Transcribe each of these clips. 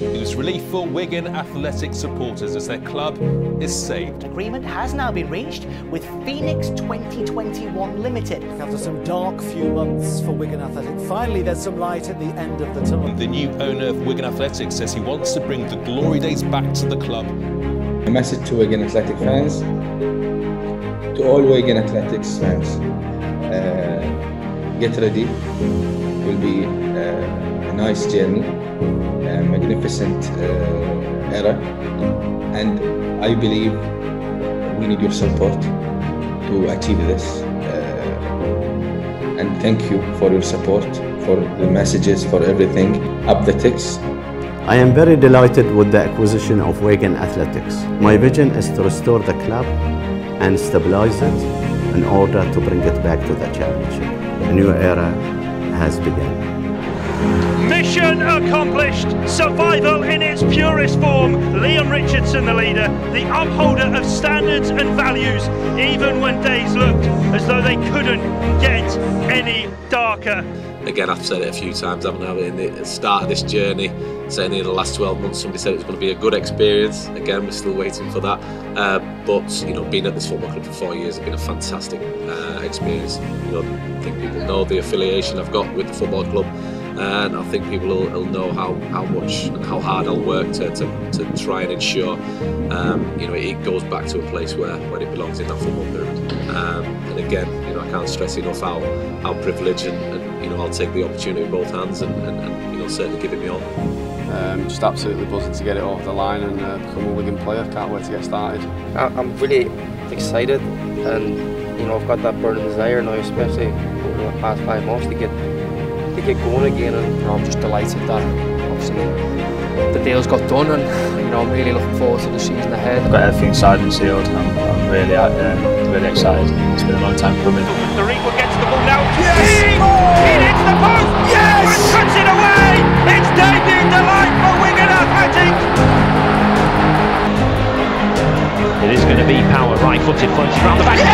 News relief for Wigan Athletic supporters as their club is saved. Agreement has now been reached with Phoenix 2021 Limited. After some dark few months for Wigan Athletic, finally there's some light at the end of the tunnel. The new owner of Wigan Athletic says he wants to bring the glory days back to the club. A message to Wigan Athletic fans, to all Wigan Athletics fans, uh, get ready. It will be uh, a nice journey, a magnificent uh, era, and I believe we need your support to achieve this. Uh, and thank you for your support, for the messages, for everything. Up the Tics. I am very delighted with the acquisition of Wigan Athletics. My vision is to restore the club and stabilize it in order to bring it back to the championship. A new era has begun. Mission accomplished. Survival in its purest form. Leam Richardson, the leader, the upholder of standards and values, even when days looked as though they couldn't get any darker. Again, I've said it a few times, haven't I? In the start of this journey, certainly in the last 12 months, somebody said it was going to be a good experience. Again, we're still waiting for that. Uh, but you know, being at this football club for four years has been a fantastic uh, experience. You know, I think people know the affiliation I've got with the football club and I think people will, will, know how, how much and how hard I'll work to, to, to try and ensure um, you know it goes back to a place where, where it belongs in that football pyramid. Um, and again, you know I can't stress enough how how privileged and, and know I'll take the opportunity with both hands and, and, and you know certainly give it me all. Um, just absolutely buzzing to get it over the line and uh, become a Wigan player. Can't wait to get started. I'm really excited and you know I've got that burning desire now, especially over the past five months to get to get going again and you know, I'm just delighted that obviously the deal's got done and you know I'm really looking forward to the season ahead. I've got everything signed and sealed and I'm, I'm really uh, really excited. It's been a long time coming. Darikwa gets the ball now. Yes! Power, right-footed, around the back.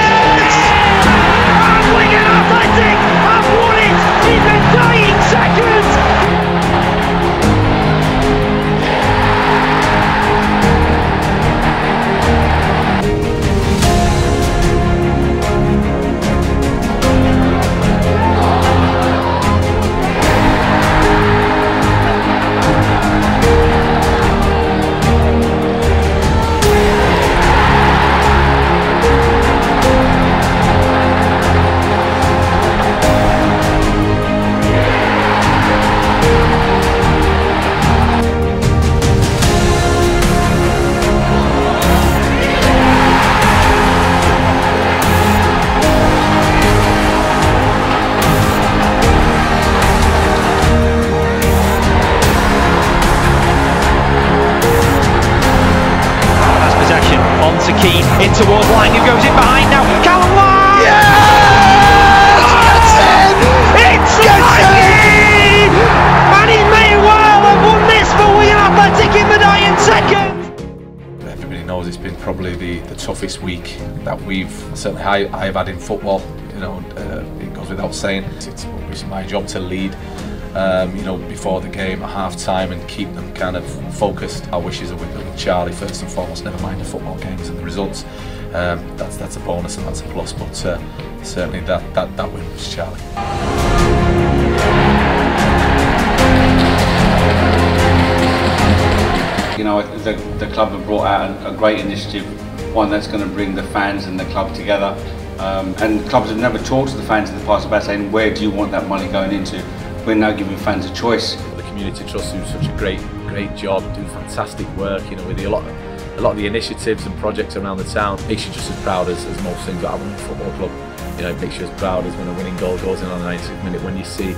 To Keane, in towards line, who goes in behind now. Callum Lyle! Yes! It's Lightning! And he may well have won this for Wigan Athletic in the dying second. Everybody knows it's been probably the, the toughest week that we've certainly I, I've had in football. You know, uh, it goes without saying. It's, it's my job to lead. Um, you know, before the game at half time and keep them kind of focused. Our wishes are with, with Charlie first and foremost, never mind the football games and the results. Um, that's that's a bonus and that's a plus, but uh, certainly that, that, that win was Charlie. You know, the, the club have brought out a, a great initiative, one that's going to bring the fans and the club together. Um, and clubs have never talked to the fans in the past about saying, where do you want that money going into? We're now giving fans a choice. The community trust do such a great, great job, do fantastic work. You know, with a lot, a lot of the initiatives and projects around the town makes you just as proud as, as most things that happen in a football club. You know, it makes you as proud as when a winning goal goes in on the 90th minute. When you see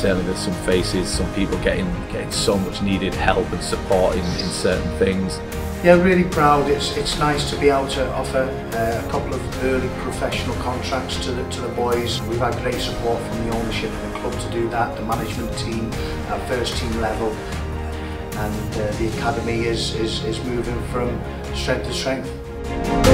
certainly there's some faces, some people getting getting so much needed help and support in, in certain things. Yeah, really proud. It's it's nice to be able to offer uh, a couple of early professional contracts to the to the boys. We've had great support from the ownership of the club to do that, the management team at first team level, and uh, the academy is, is is moving from strength to strength.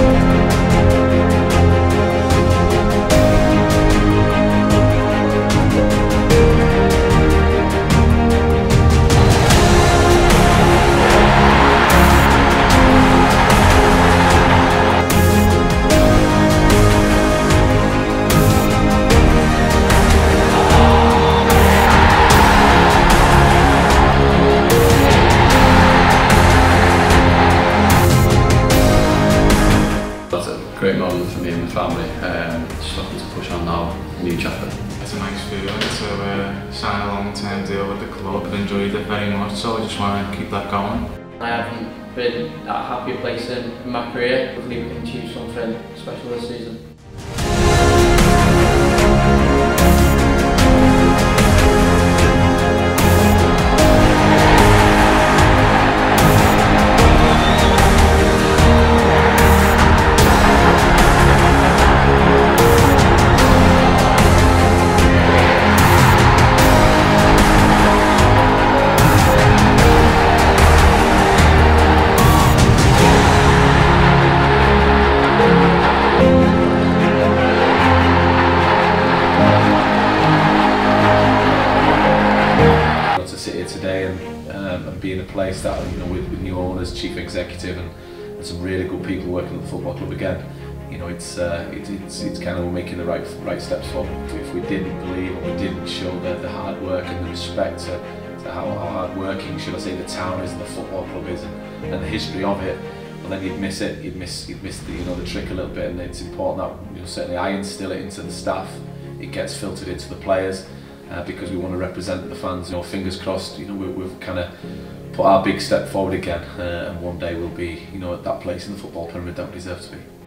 sign a long term deal with the club and enjoyed it very much, so I just want to keep that going. I haven't been at a happier place in my career. Hopefully we can achieve something special this season. And be in a place that you know with, with new owners, chief executive, and, and some really good people working at the football club again. You know, it's uh, it, it's it's kind of making the right right steps forward. If we didn't believe and we didn't show the, the hard work and the respect to, to how, how hard working, should I say, the town is and the football club is, and, and the history of it, well then you'd miss it. You'd miss you'd miss the you know the trick a little bit, and it's important that you know certainly I instill it into the staff. It gets filtered into the players uh, because we want to represent the fans. You know, fingers crossed. You know, we, we've kind of put our big step forward again uh, and one day we'll be you know at that place in the football pyramid that we deserve to be.